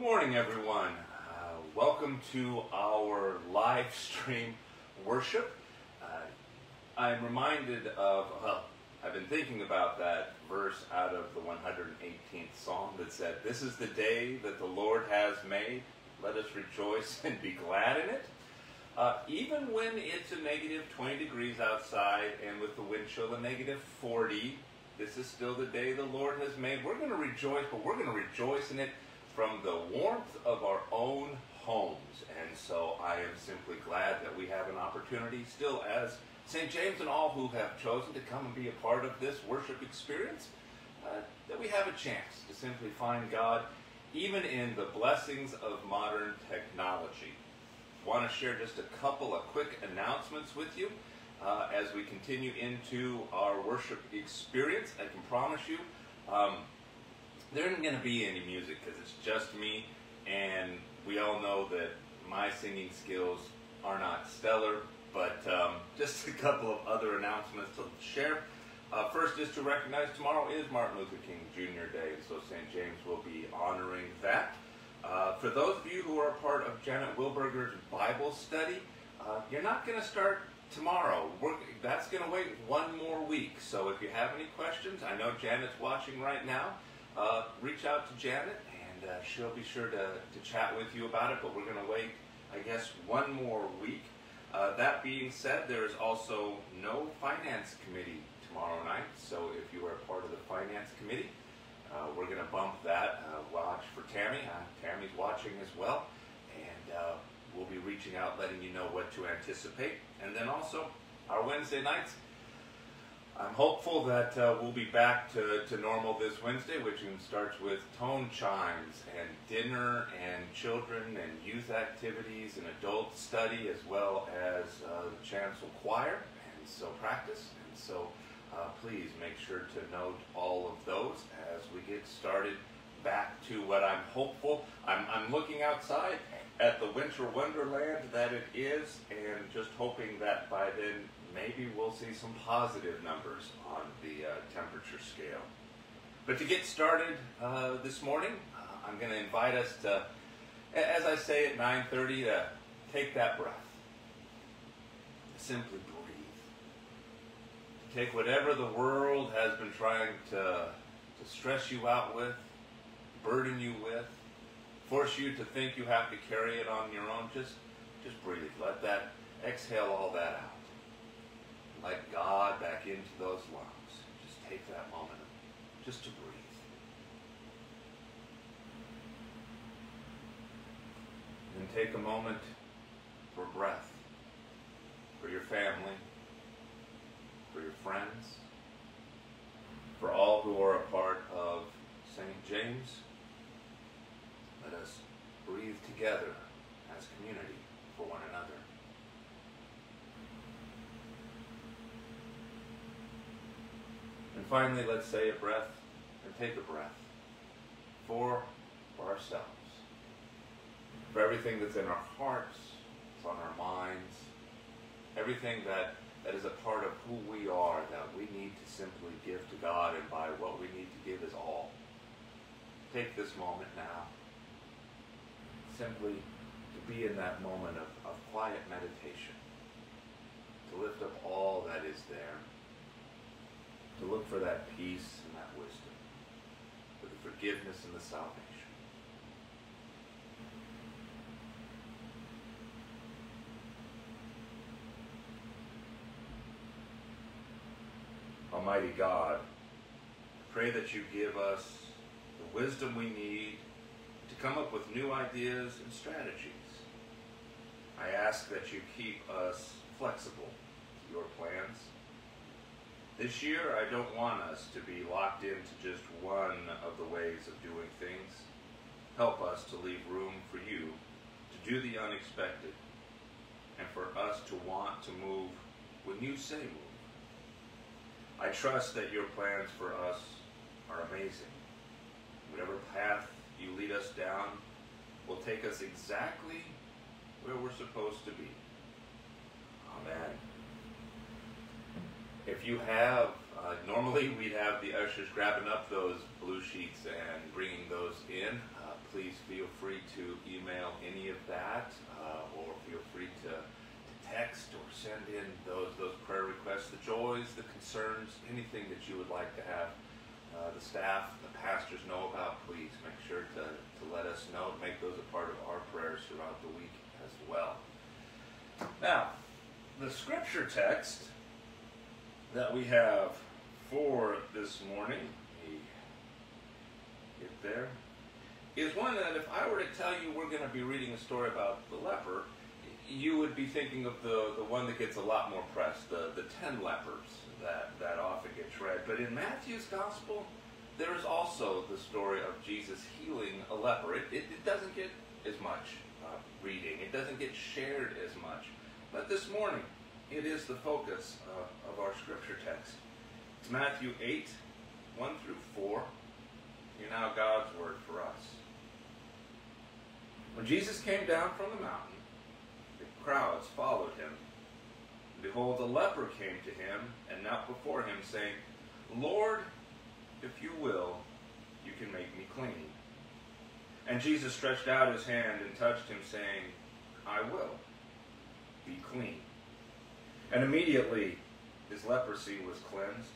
Good morning, everyone. Uh, welcome to our live stream worship. Uh, I'm reminded of, well, I've been thinking about that verse out of the 118th Psalm that said, This is the day that the Lord has made. Let us rejoice and be glad in it. Uh, even when it's a negative 20 degrees outside and with the wind chill a negative 40, this is still the day the Lord has made. We're going to rejoice, but we're going to rejoice in it from the warmth of our own homes. And so I am simply glad that we have an opportunity still as St. James and all who have chosen to come and be a part of this worship experience, uh, that we have a chance to simply find God even in the blessings of modern technology. Want to share just a couple of quick announcements with you uh, as we continue into our worship experience. I can promise you um, there isn't going to be any music because it's just me, and we all know that my singing skills are not stellar, but um, just a couple of other announcements to share. Uh, first is to recognize tomorrow is Martin Luther King Jr. Day, and so St. James will be honoring that. Uh, for those of you who are part of Janet Wilberger's Bible study, uh, you're not going to start tomorrow. We're, that's going to wait one more week. So if you have any questions, I know Janet's watching right now. Uh, reach out to Janet, and uh, she'll be sure to, to chat with you about it. But we're going to wait, I guess, one more week. Uh, that being said, there is also no finance committee tomorrow night. So if you are part of the finance committee, uh, we're going to bump that. Uh, watch for Tammy. Uh, Tammy's watching as well. And we'll be reaching out, letting you know what to anticipate. And then also, our Wednesday nights. I'm hopeful that uh, we'll be back to, to normal this Wednesday, which starts with tone chimes and dinner and children and youth activities and adult study as well as uh, the chancel choir and so practice. And so uh, please make sure to note all of those as we get started back to what I'm hopeful. I'm, I'm looking outside at the winter wonderland that it is and just hoping that by then maybe we'll see some positive numbers on the uh, temperature scale. But to get started uh, this morning, uh, I'm going to invite us to, as I say at 9.30, to take that breath. Simply breathe. Take whatever the world has been trying to, to stress you out with, burden you with, force you to think you have to carry it on your own. Just, just breathe. Let that, exhale all that out. Let God back into those lungs. Just take that moment just to breathe. And take a moment for breath, for your family, for your friends, for all who are a part of St. James. Let us breathe together as community for one another. And finally, let's say a breath and take a breath for, ourselves. For everything that's in our hearts, it's on our minds, everything that, that is a part of who we are that we need to simply give to God, and by what we need to give is all. Take this moment now, simply to be in that moment of, of quiet meditation, to lift up all that is there to look for that peace and that wisdom, for the forgiveness and the salvation. Almighty God, pray that you give us the wisdom we need to come up with new ideas and strategies. I ask that you keep us flexible to your plans this year, I don't want us to be locked into just one of the ways of doing things. Help us to leave room for you to do the unexpected and for us to want to move when you say move. I trust that your plans for us are amazing. Whatever path you lead us down will take us exactly where we're supposed to be. Amen if you have, uh, normally we'd have the ushers grabbing up those blue sheets and bringing those in. Uh, please feel free to email any of that, uh, or feel free to, to text or send in those those prayer requests, the joys, the concerns, anything that you would like to have uh, the staff, the pastors know about. Please make sure to, to let us know, make those a part of our prayers throughout the week as well. Now, the scripture text that we have for this morning, get there, is one that if I were to tell you we're going to be reading a story about the leper, you would be thinking of the, the one that gets a lot more press, the, the ten lepers that, that often gets read. But in Matthew's gospel, there is also the story of Jesus healing a leper. It, it, it doesn't get as much uh, reading, it doesn't get shared as much. But this morning, it is the focus uh, of our scripture text. It's Matthew 8, 1 through 4. Hear now God's word for us. When Jesus came down from the mountain, the crowds followed him. And behold, a leper came to him and knelt before him, saying, Lord, if you will, you can make me clean. And Jesus stretched out his hand and touched him, saying, I will. Be clean. And immediately his leprosy was cleansed.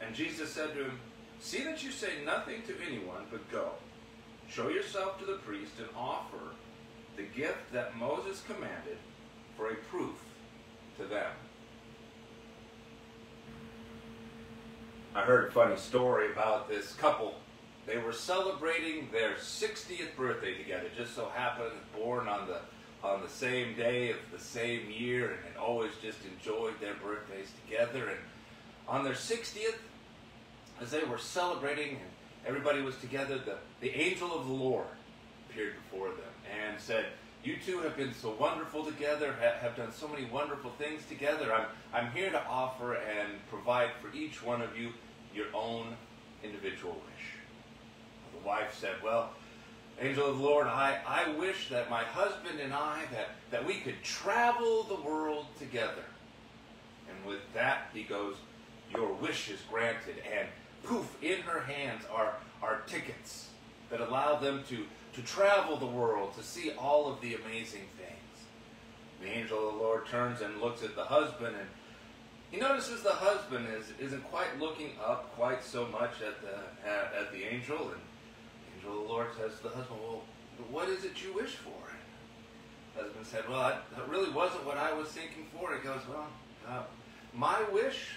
And Jesus said to him, See that you say nothing to anyone, but go. Show yourself to the priest and offer the gift that Moses commanded for a proof to them. I heard a funny story about this couple. They were celebrating their 60th birthday together. Just so happened, born on the on the same day of the same year, and, and always just enjoyed their birthdays together. And on their 60th, as they were celebrating and everybody was together, the, the angel of the Lord appeared before them and said, You two have been so wonderful together, have done so many wonderful things together. I'm, I'm here to offer and provide for each one of you your own individual wish. The wife said, Well, angel of the Lord, I, I wish that my husband and I, that, that we could travel the world together. And with that, he goes, Your wish is granted. And poof, in her hands are, are tickets that allow them to, to travel the world, to see all of the amazing things. The angel of the Lord turns and looks at the husband and he notices the husband is, isn't quite looking up quite so much at the, at, at the angel. And angel of the Lord says to the husband, Well, what is it you wish for? Husband said, Well, that really wasn't what I was thinking for. He goes, Well, uh, my wish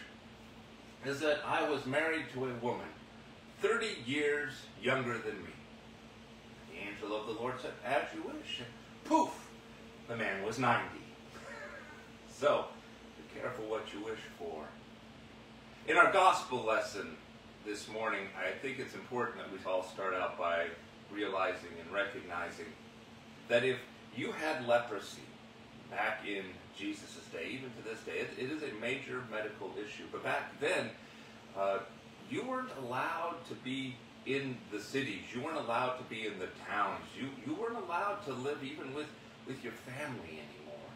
is that I was married to a woman 30 years younger than me. The angel of the Lord said, As you wish. And poof, the man was 90. so, be careful what you wish for. In our gospel lesson this morning, I think it's important that we all start out by realizing and recognizing that if you had leprosy back in Jesus' day, even to this day, it, is a major medical issue. But back then, uh, you weren't allowed to be in the cities. You weren't allowed to be in the towns. You, you weren't allowed to live even with, with your family anymore.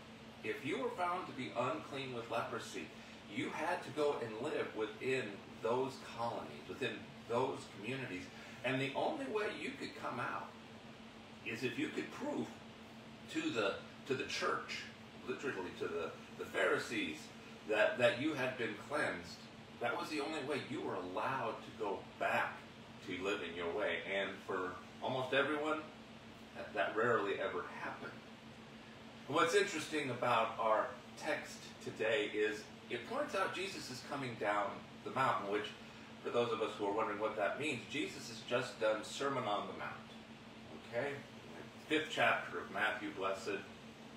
If you were found to be unclean with leprosy, you had to go and live within those colonies, within those communities. And the only way you could come out is if you could prove to the to the church, literally to the, the Pharisees, that, that you had been cleansed. That was the only way you were allowed to go back to living your way. And for almost everyone, that, that rarely ever happened. What's interesting about our text today is it points out Jesus is coming down the mountain, which, for those of us who are wondering what that means, Jesus has just done Sermon on the Mount. Okay? Fifth chapter of Matthew, blessed,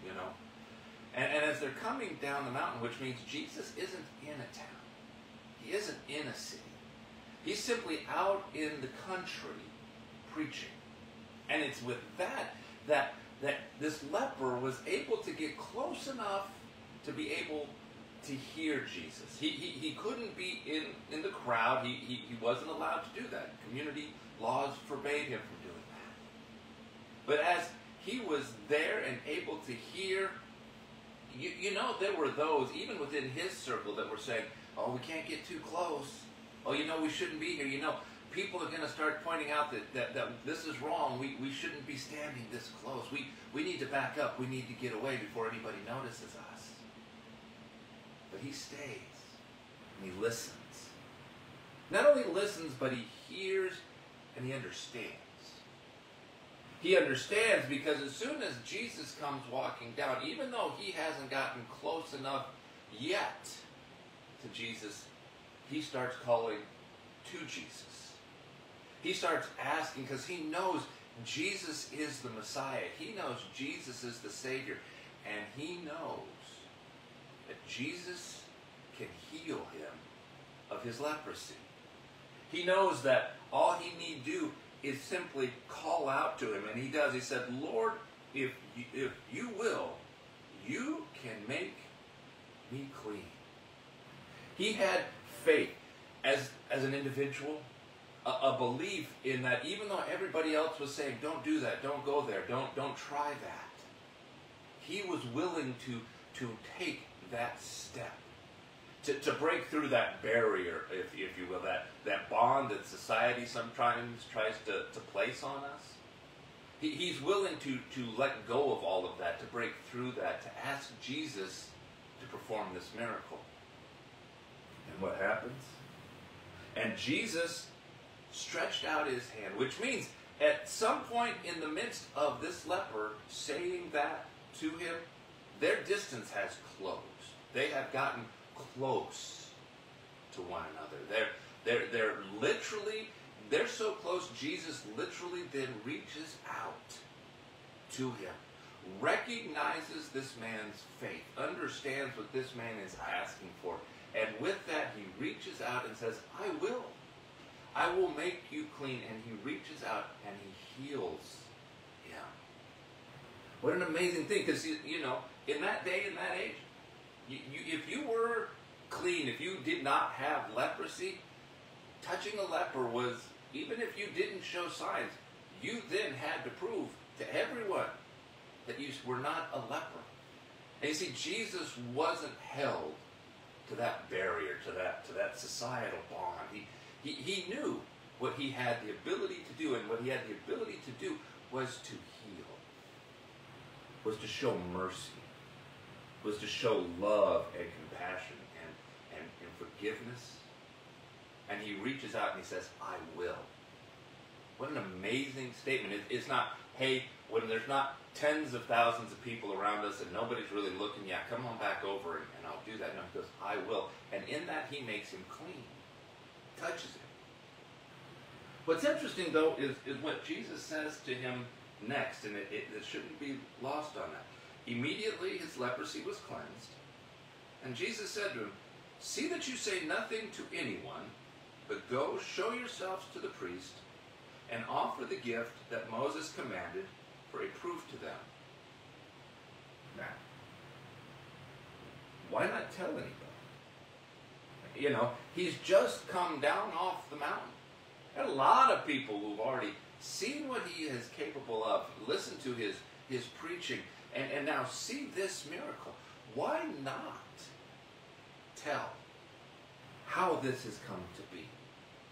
you know. And, and as they're coming down the mountain, which means Jesus isn't in a town, he isn't in a city. He's simply out in the country preaching. And it's with that that that this leper was able to get close enough to be able to hear Jesus. He, he, he couldn't be in, in the crowd. He, he, he wasn't allowed to do that. Community laws forbade him from doing that. But as he was there and able to hear, you, you know, there were those, even within his circle, that were saying, oh, we can't get too close. Oh, you know, we shouldn't be here. You know, people are going to start pointing out that, that, that this is wrong. We, we shouldn't be standing this close. We, we need to back up. We need to get away before anybody notices us. But he stays and he listens. Not only listens, but he hears and he understands. He understands because as soon as Jesus comes walking down, even though he hasn't gotten close enough yet to Jesus, he starts calling to Jesus. He starts asking because he knows Jesus is the Messiah. He knows Jesus is the Savior. And he knows that Jesus can heal him of his leprosy. He knows that all he need do is simply call out to him. And he does. He said, Lord, if you, if you will, you can make me clean. He had faith as, as an individual, a, a belief in that even though everybody else was saying, don't do that, don't go there, don't, don't try that, he was willing to, to take that step. To, to break through that barrier, if, if you will, that, that bond that society sometimes tries to, to place on us. He, he's willing to, to let go of all of that, to break through that, to ask Jesus to perform this miracle. And what happens? And Jesus stretched out his hand, which means at some point in the midst of this leper saying that to him, their distance has closed. They have gotten close to one another. They're, they're, they're literally, they're so close, Jesus literally then reaches out to him, recognizes this man's faith, understands what this man is asking for, and with that, he reaches out and says, I will. I will make you clean. And he reaches out and he heals him. What an amazing thing. Because, you know, in that day, in that age, you, you, if you were clean, if you did not have leprosy, touching a leper was, even if you didn't show signs, you then had to prove to everyone that you were not a leper. And you see, Jesus wasn't held to that barrier, to that to that societal bond. He, he, he knew what he had the ability to do, and what he had the ability to do was to heal, was to show mercy, was to show love and compassion and, and, and forgiveness. And he reaches out and he says, I will. What an amazing statement. It, it's not, hey, when there's not tens of thousands of people around us and nobody's really looking, yeah, come on back over and, and I'll do that. No, he goes, I will. And in that, he makes him clean, touches him. What's interesting, though, is, is what Jesus says to him next, and it, it, it shouldn't be lost on that. Immediately, his leprosy was cleansed, and Jesus said to him, See that you say nothing to anyone, but go show yourselves to the priest and offer the gift that Moses commanded for a proof to them. Now, why not tell anybody? You know, he's just come down off the mountain. Are a lot of people who've already seen what he is capable of, listened to his, his preaching, and, and now see this miracle. Why not tell how this has come to be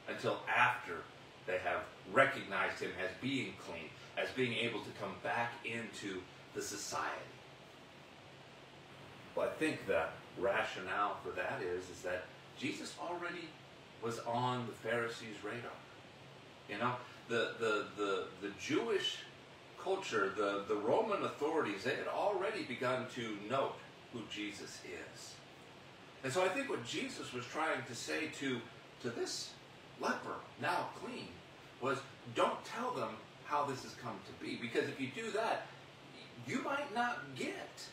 until after they have recognized him as being clean, as being able to come back into the society. Well, I think the rationale for that is, is that Jesus already was on the Pharisees' radar. You know, the, the, the, the Jewish culture, the, the Roman authorities, they had already begun to note who Jesus is. And so I think what Jesus was trying to say to, to this leper, now clean, was don't tell them how this has come to be. Because if you do that, you might not get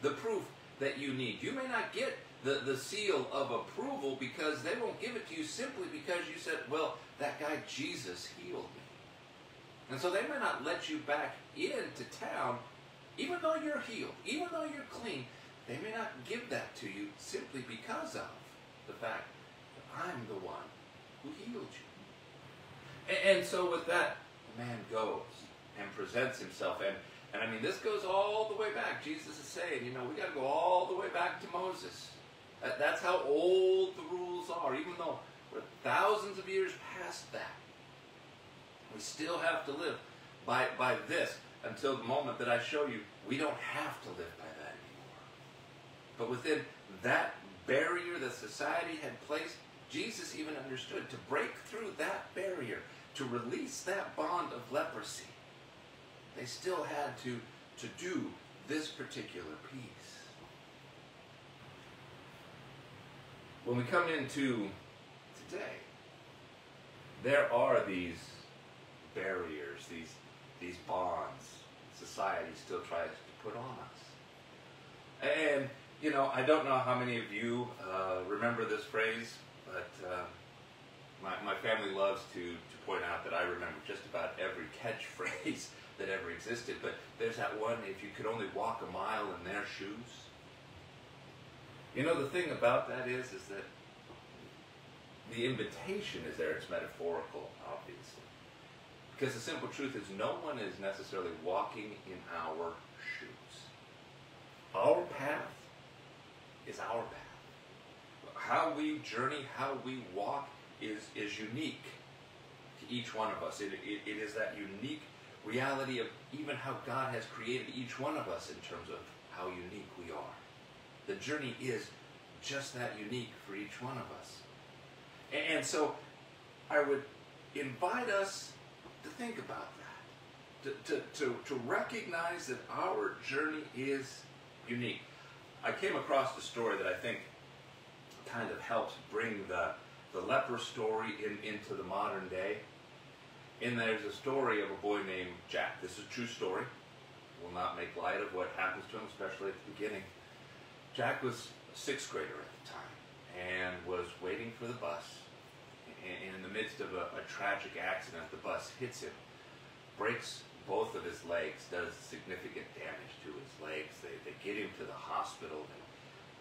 the proof that you need. You may not get the, the seal of approval because they won't give it to you simply because you said, well, that guy Jesus healed me. And so they may not let you back into town even though you're healed, even though you're clean. They may not give that to you simply because of the fact that I'm the one who healed you. And, and so with that, the man goes and presents himself. And, and I mean, this goes all the way back. Jesus is saying, you know, we got to go all the way back to Moses. That, that's how old the rules are, even though we're thousands of years past that. We still have to live by, by this until the moment that I show you we don't have to live by that anymore. But within that barrier that society had placed, Jesus even understood to break through that barrier, to release that bond of leprosy. They still had to, to do this particular piece. When we come into today, there are these barriers, these, these bonds society still tries to put on us. And, you know, I don't know how many of you uh, remember this phrase, but uh, my, my family loves to, to point out that I remember just about every catchphrase that ever existed. But there's that one, if you could only walk a mile in their shoes. You know, the thing about that is, is that the invitation is there. It's metaphorical, obviously. Because the simple truth is no one is necessarily walking in our shoes. Our path is our path. How we journey, how we walk is, is unique to each one of us. It, it, it is that unique reality of even how God has created each one of us in terms of how unique we are. The journey is just that unique for each one of us. And, and so I would invite us to think about that, to, to, to, to recognize that our journey is unique. I came across a story that I think kind of helps bring the, the leper story in, into the modern day. And there's a story of a boy named Jack. This is a true story. Will not make light of what happens to him, especially at the beginning. Jack was a sixth grader at the time and was waiting for the bus and in the midst of a, a tragic accident, the bus hits him, breaks both of his legs, does significant damage to his legs. They, they get him to the hospital and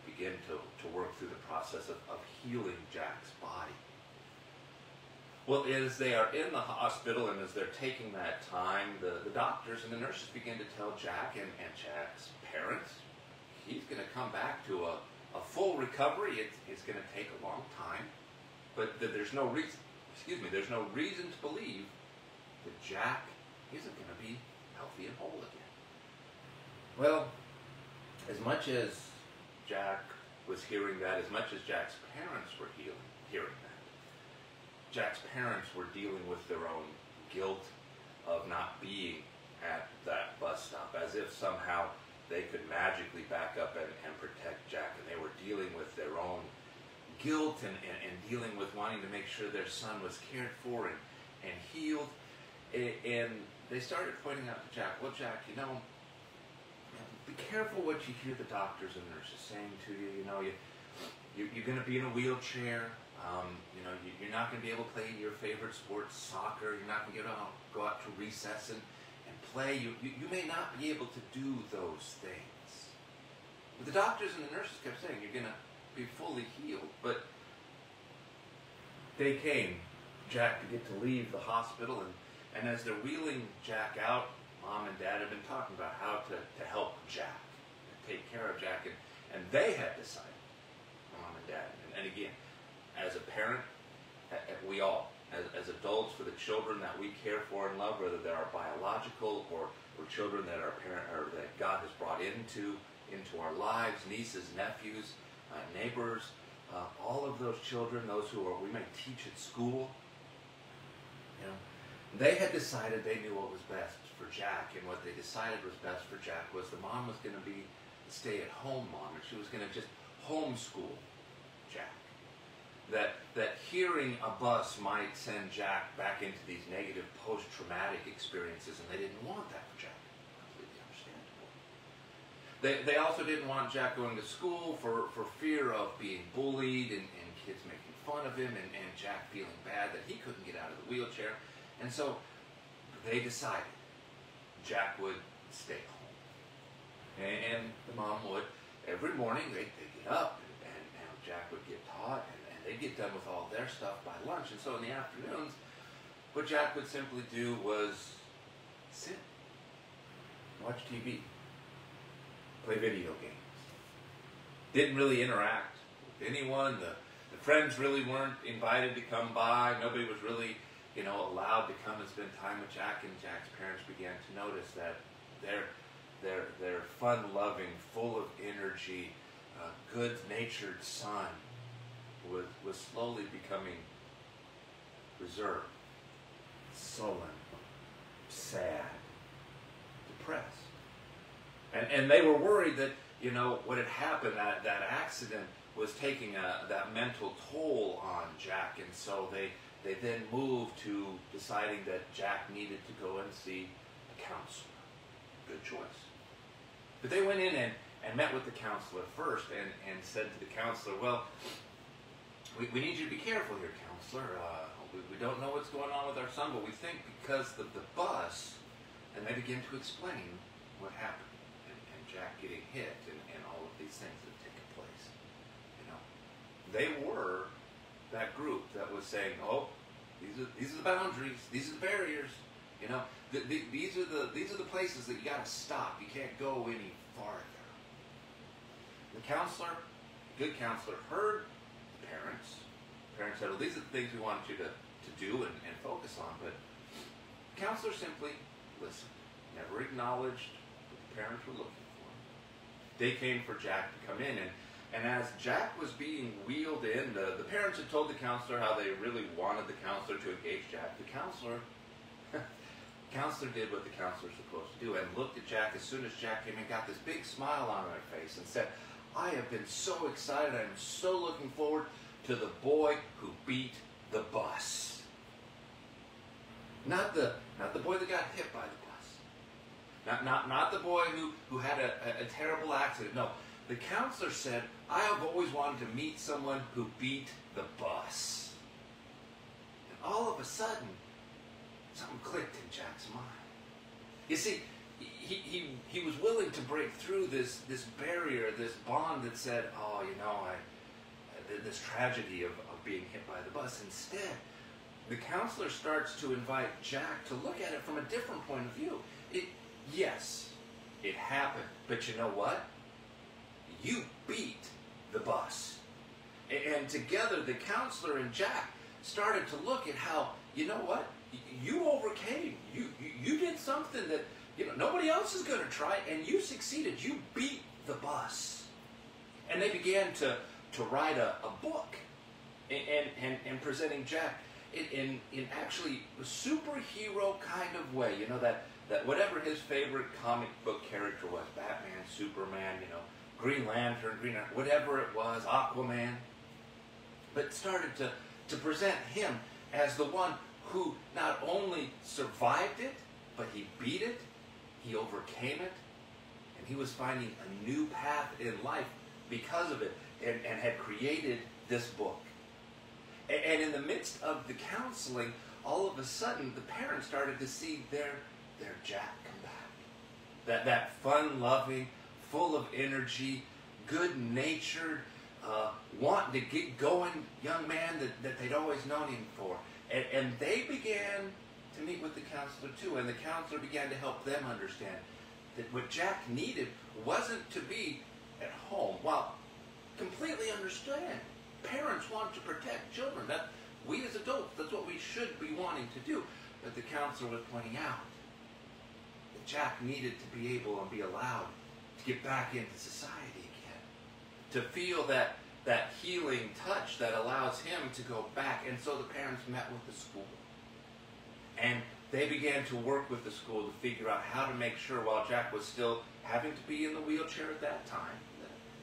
begin to, to work through the process of, of healing Jack's body. Well, as they are in the hospital and as they're taking that time, the, the doctors and the nurses begin to tell Jack and, and Jack's parents he's going to come back to a, a full recovery. It's, it's going to take a long time. But there's no reason, excuse me, there's no reason to believe that Jack isn't going to be healthy and whole again. Well, as much as Jack was hearing that, as much as Jack's parents were healing, hearing that, Jack's parents were dealing with their own guilt of not being at that bus stop, as if somehow they could magically back up and, and protect Jack, and they were dealing with their own guilt and, and, and, dealing with wanting to make sure their son was cared for and, and healed. And they started pointing out to Jack, well, Jack, you know, be careful what you hear the doctors and nurses saying to you. You know, you, you you're going to be in a wheelchair. Um, you know, you, are not going to be able to play your favorite sport, soccer. You're not going to to go out to recess and, and play. You, you, you may not be able to do those things. But the doctors and the nurses kept saying, you're going to be fully healed. But they came, Jack to get to leave the hospital, and, and as they're wheeling Jack out, mom and dad have been talking about how to, to help Jack, to take care of Jack, and, and they had decided, mom and dad, and, and again, as a parent, we all, as, as, adults, for the children that we care for and love, whether they're biological or, or children that our parent or that God has brought into into our lives, nieces, nephews, neighbors, uh, all of those children, those who are, we may teach at school, you know, they had decided they knew what was best for Jack, and what they decided was best for Jack was the mom was going to be a stay-at-home mom, and she was going to just homeschool Jack. That that hearing a bus might send Jack back into these negative post-traumatic experiences, and they didn't want that for Jack. They, they also didn't want Jack going to school for, for fear of being bullied and, and kids making fun of him and, and Jack feeling bad that he couldn't get out of the wheelchair. And so they decided Jack would stay home. And, and the mom would, every morning, they, they'd get up and, and, and Jack would get taught and, and they'd get done with all their stuff by lunch. And so in the afternoons, what Jack would simply do was sit, watch TV play video games. Didn't really interact with anyone. The, the friends really weren't invited to come by. Nobody was really, you know, allowed to come and spend time with Jack. And Jack's parents began to notice that their their their fun-loving, full of energy, uh, good-natured son was was slowly becoming reserved, sullen, sad, depressed. And, and they were worried that, you know, what had happened, that, that accident was taking a, that mental toll on Jack. And so they, they then moved to deciding that Jack needed to go and see a counselor. Good choice. But they went in and, and met with the counselor first and, and said to the counselor, well, we, we need you to be careful here, counselor. Uh, we, we don't know what's going on with our son, but we think because of the bus, and they begin to explain what happened. Jack getting hit and, and all of these things that have taken place. You know, they were that group that was saying, "Oh, these are these are the boundaries, these are the barriers." You know, the, the, these are the these are the places that you got to stop. You can't go any farther. The counselor, good counselor, heard the parents. The parents said, "Well, these are the things we want you to, to do and, and focus on." But the counselor simply listened, never acknowledged what the parents were looking they came for Jack to come in. And, and as Jack was being wheeled in, the, the parents had told the counselor how they really wanted the counselor to engage Jack. The counselor, counselor did what the counselor was supposed to do and looked at Jack as soon as Jack came in, got this big smile on her face and said, I have been so excited. I'm so looking forward to the boy who beat the bus. Not the, not the boy that got hit by the not, not, not the boy who, who had a, a, a terrible accident. No, the counselor said, I have always wanted to meet someone who beat the bus. And all of a sudden, something clicked in Jack's mind. You see, he, he, he was willing to break through this, this barrier, this bond that said, oh, you know, I, this tragedy of, of being hit by the bus. Instead, the counselor starts to invite Jack to look at it from a different point of view. It, Yes, it happened. But you know what? You beat the bus. And together, the counselor and Jack started to look at how, you know what? You overcame. You, you, did something that you know nobody else is going to try, and you succeeded. You beat the bus. And they began to, to write a, a book and, and, and presenting Jack in, in, in actually a superhero kind of way. You know, that that whatever his favorite comic book character was, Batman, Superman, you know, Green Lantern, Green Lantern, whatever it was, Aquaman, but started to, to present him as the one who not only survived it, but he beat it, he overcame it, and he was finding a new path in life because of it, and, and had created this book. And, and in the midst of the counseling, all of a sudden, the parents started to see their their Jack come back. That, that fun loving, full of energy, good natured, uh, wanting to get going young man that, that they'd always known him for. And, and they began to meet with the counselor too, and the counselor began to help them understand that what Jack needed wasn't to be at home. Well, completely understand. Parents want to protect children. That we as adults, that's what we should be wanting to do. But the counselor was pointing out Jack needed to be able and be allowed to get back into society again. To feel that, that healing touch that allows him to go back. And so the parents met with the school. And they began to work with the school to figure out how to make sure while Jack was still having to be in the wheelchair at that time,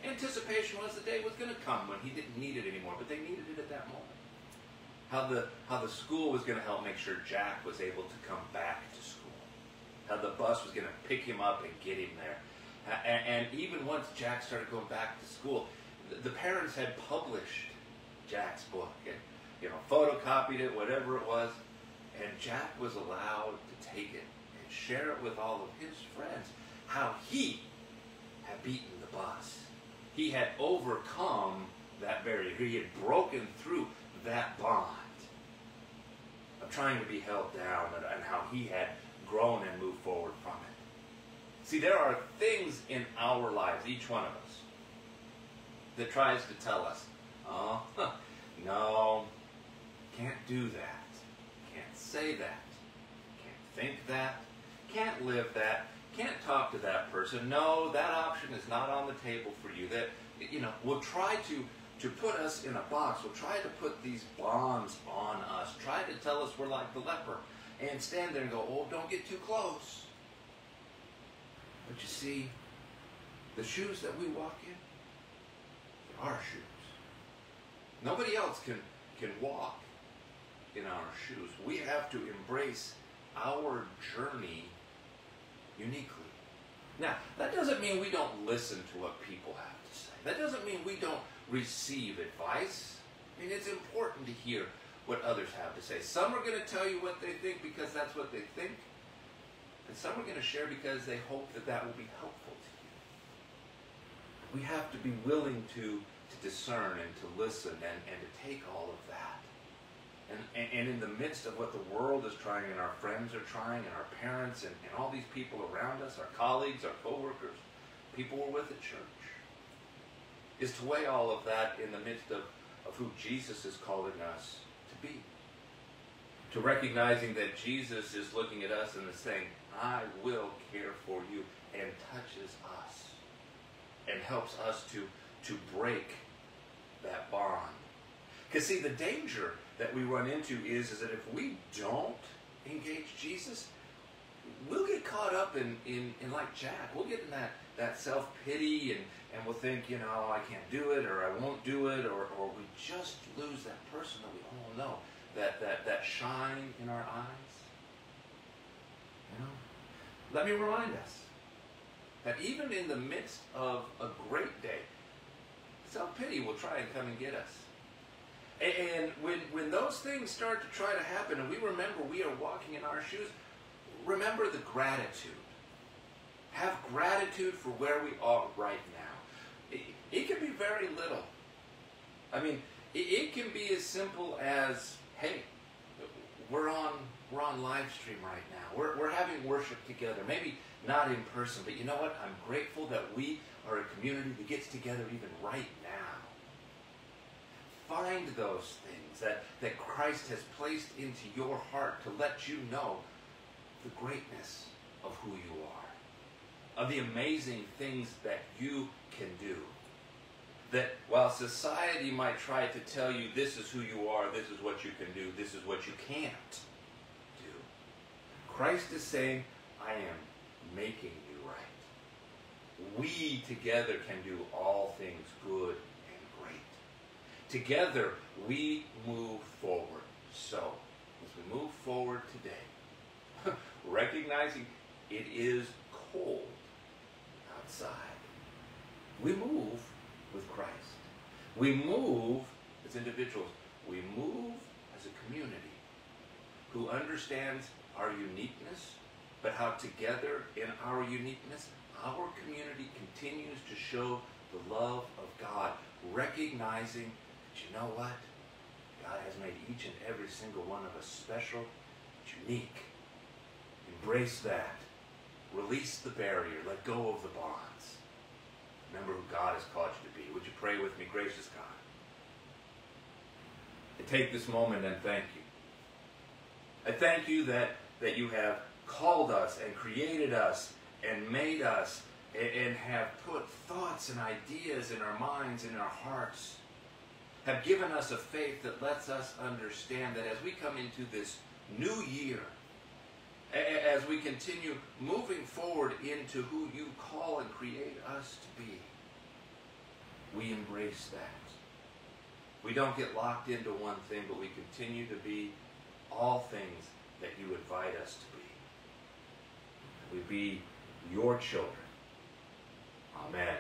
anticipation was the day was going to come when he didn't need it anymore, but they needed it at that moment. How the, how the school was going to help make sure Jack was able to come back to school how the bus was going to pick him up and get him there. And, and, even once Jack started going back to school, the, the parents had published Jack's book and you know photocopied it, whatever it was, and Jack was allowed to take it and share it with all of his friends how he had beaten the bus. He had overcome that barrier. He had broken through that bond of trying to be held down and, and how he had grown and moved forward from it. See, there are things in our lives, each one of us, that tries to tell us, oh, no, can't do that, can't say that, can't think that, can't live that, can't talk to that person. No, that option is not on the table for you. That you know, will try to to put us in a box. Will try to put these bonds on us. Try to tell us we're like the leper, and stand there and go, "Oh, don't get too close." But you see, the shoes that we walk in, they're our shoes. Nobody else can can walk in our shoes. We have to embrace our journey uniquely. Now, that doesn't mean we don't listen to what people have to say. That doesn't mean we don't receive advice. I mean, it's important to hear what others have to say. Some are going to tell you what they think because that's what they think. And some are going to share because they hope that that will be helpful to you. We have to be willing to, to discern and to listen and, and to take all of that. And, and, and, in the midst of what the world is trying and our friends are trying and our parents and, and all these people around us, our colleagues, our coworkers, people we're with at church, is to weigh all of that in the midst of, of who Jesus is calling us be. To recognizing that Jesus is looking at us and is saying, I will care for you, and touches us and helps us to, to break that bond. Because see, the danger that we run into is, is that if we don't engage Jesus, we'll get caught up in, in, in like Jack. We'll get in that, that self-pity and, and we'll think, you know, I can't do it or I won't do it or, or we just lose that person that we all know, that, that, that shine in our eyes. You know? Let me remind us that even in the midst of a great day, self-pity will try and come and get us. And when, when those things start to try to happen and we remember we are walking in our shoes, remember the gratitude. Have gratitude for where we are right now. It, it can be very little. I mean, it, it can be as simple as, hey, we're on we're on live stream right now. We're, we're having worship together. Maybe not in person, but you know what? I'm grateful that we are a community that gets together even right now find those things that, that Christ has placed into your heart to let you know the greatness of who you are, of the amazing things that you can do. That while society might try to tell you this is who you are, this is what you can do, this is what you can't do, Christ is saying, I am making you right. We together can do all things good and great. Together, we move forward. So, as we move forward today, recognizing it is cold outside, we move. We move as individuals. We move as a community who understands our uniqueness, but how together in our uniqueness, our community continues to show the love of God, recognizing but you know what? God has made each and every single one of us special, unique. Embrace that. Release the barrier. Let go of the bonds. Remember who God has called you to be. Would you pray with me, gracious God? I take this moment and thank you. I thank you that, that you have called us and created us and made us and, and have put thoughts and ideas in our minds, in our hearts have given us a faith that lets us understand that as we come into this new year, as we continue moving forward into who you call and create us to be, we embrace that. We don't get locked into one thing, but we continue to be all things that you invite us to be. We be your children. Amen.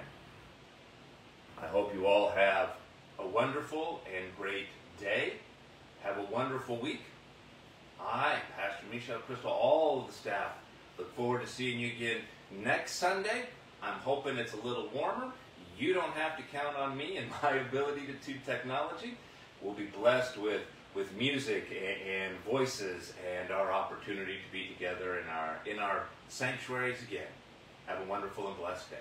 I hope you all have a wonderful and great day. Have a wonderful week. I, Pastor Michelle Crystal, all of the staff, look forward to seeing you again next Sunday. I'm hoping it's a little warmer. You don't have to count on me and my ability to do technology. We'll be blessed with, with music and, and voices and our opportunity to be together in our, in our sanctuaries again. Have a wonderful and blessed day.